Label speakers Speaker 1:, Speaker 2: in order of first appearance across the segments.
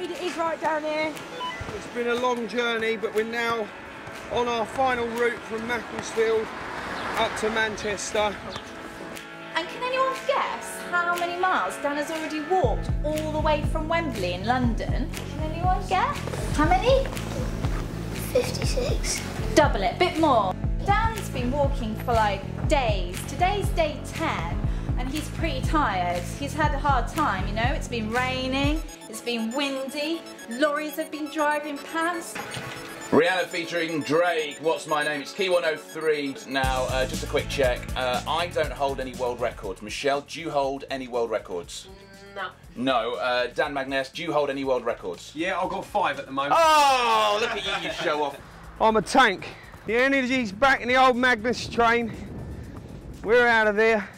Speaker 1: made it is right down here.
Speaker 2: It's been a long journey, but we're now on our final route from Macclesfield up to Manchester.
Speaker 3: And can anyone guess how many miles Dan has already walked all the way from Wembley in London? Can anyone guess? How many?
Speaker 4: 56.
Speaker 3: Double it, bit more. Dan's been walking for like days. Today's day 10 and he's pretty tired. He's had a hard time, you know. It's been raining, it's been windy, lorries have been driving past.
Speaker 5: Rihanna featuring Drake. What's my name? It's Key103. Now, uh, just a quick check. Uh, I don't hold any world records. Michelle, do you hold any world records?
Speaker 1: No.
Speaker 5: No. Uh, Dan Magness, do you hold any world records?
Speaker 2: Yeah, I've got five at the moment.
Speaker 5: Oh, look at you, you show off.
Speaker 2: I'm a tank. The energy's back in the old Magness train. We're out of there.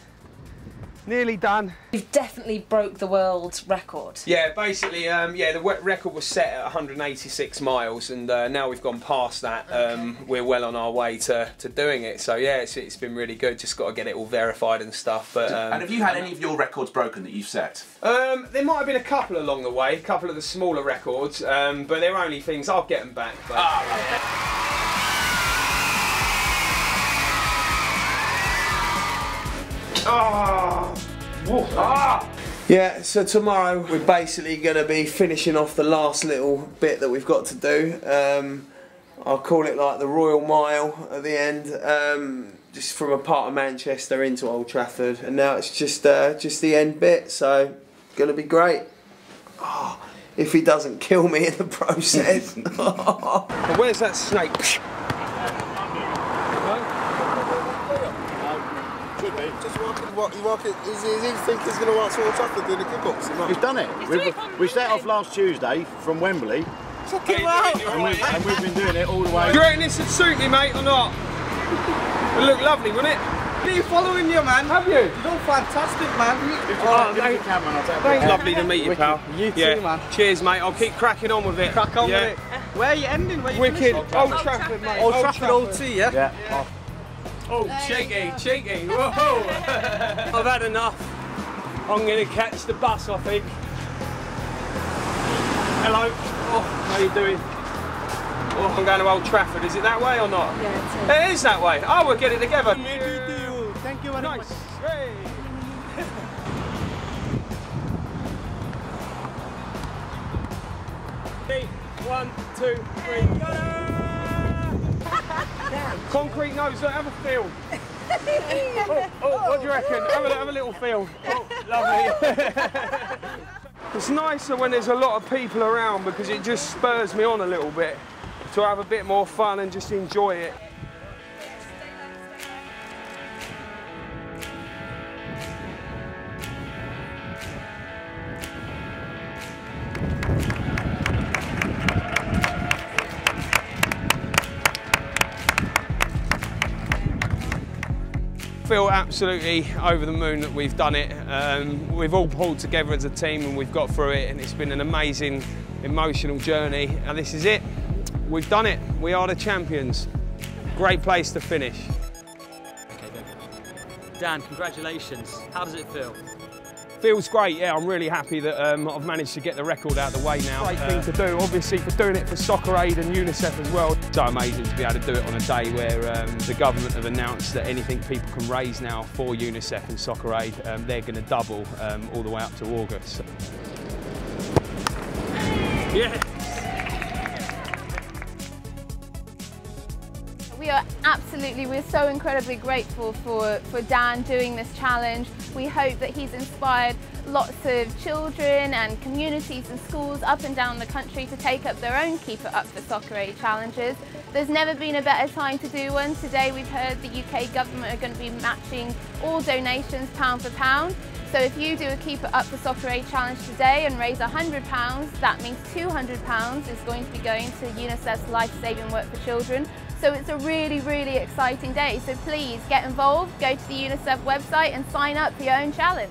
Speaker 2: Nearly done.
Speaker 3: You've definitely broke the world record.
Speaker 2: Yeah, basically, um, yeah, the record was set at 186 miles, and uh, now we've gone past that. Um, we're well on our way to, to doing it. So yeah, it's, it's been really good. Just got to get it all verified and stuff. But um,
Speaker 5: and have you had any of your records broken that you've set?
Speaker 2: um, there might have been a couple along the way, a couple of the smaller records, um, but they're only things I'll get them back. But, Ah! Whoa. Ah! Yeah, so tomorrow we're basically going to be finishing off the last little bit that we've got to do. Um, I'll call it like the Royal Mile at the end, um, just from a part of Manchester into Old Trafford, and now it's just uh, just the end bit. So, going to be great. Oh, if he doesn't kill me in the process. Where's that snake?
Speaker 6: Should be. Just walking, walk, you walk it. Is, is he think he's going to walk through Old Trafford doing the kick-ups? He's not.
Speaker 7: We've done it. We've, we set off last Tuesday from Wembley,
Speaker 6: Check him out.
Speaker 7: and, we, and we've been doing it all the way.
Speaker 2: Do you reckon this would suit me, mate, or not? It'd look lovely, wouldn't it? Are you following you, man? Have you?
Speaker 6: You look fantastic, man.
Speaker 2: Oh,
Speaker 7: Give us
Speaker 2: thank-
Speaker 7: the camera and I'll take a
Speaker 2: Lovely to meet you, pal.
Speaker 6: You too,
Speaker 2: yeah.
Speaker 6: man.
Speaker 2: Cheers, mate. I'll keep cracking on with it.
Speaker 6: Crack on
Speaker 2: yeah.
Speaker 6: with it. Where are you ending? Where you
Speaker 2: Wicked.
Speaker 6: finishing?
Speaker 2: Old Trafford, mate.
Speaker 6: Old Trafford OT, yeah?
Speaker 7: Yeah.
Speaker 2: Oh, cheeky, cheeky. Whoa. I've had enough. I'm going to catch the bus, I think. Hello. Oh, how are you doing? Oh, I'm going to Old Trafford. Is it that way or not? Yeah, it is that way. Oh, we'll get it together.
Speaker 6: Thank you very
Speaker 2: Nice.
Speaker 6: much.
Speaker 2: Hey. Three, One, two, three. Concrete nose, look, have a feel. oh, oh, what do you reckon? Have a, have a little feel. Oh, lovely. it's nicer when there's a lot of people around because it just spurs me on a little bit to have a bit more fun and just enjoy it. Feel absolutely over the moon that we've done it. Um, we've all pulled together as a team and we've got through it and it's been an amazing emotional journey and this is it. We've done it. We are the champions. Great place to finish.
Speaker 8: Dan, congratulations. How does it feel?
Speaker 2: Feels great, yeah. I'm really happy that um, I've managed to get the record out of the way now. Great thing to do, obviously, for doing it for Soccer Aid and UNICEF as well. So amazing to be able to do it on a day where um, the government have announced that anything people can raise now for UNICEF and Soccer Aid, um, they're going to double um, all the way up to August. Yeah.
Speaker 9: Absolutely, we're so incredibly grateful for, for Dan doing this challenge. We hope that he's inspired lots of children and communities and schools up and down the country to take up their own Keep It Up for Soccer Aid challenges. There's never been a better time to do one. Today we've heard the UK government are going to be matching all donations pound for pound. So if you do a Keep It Up for Soccer Aid challenge today and raise £100, that means £200 is going to be going to UNICEF's life-saving work for children. So it's a really, really exciting day. So please get involved, go to the UNICEF website and sign up for your own challenge.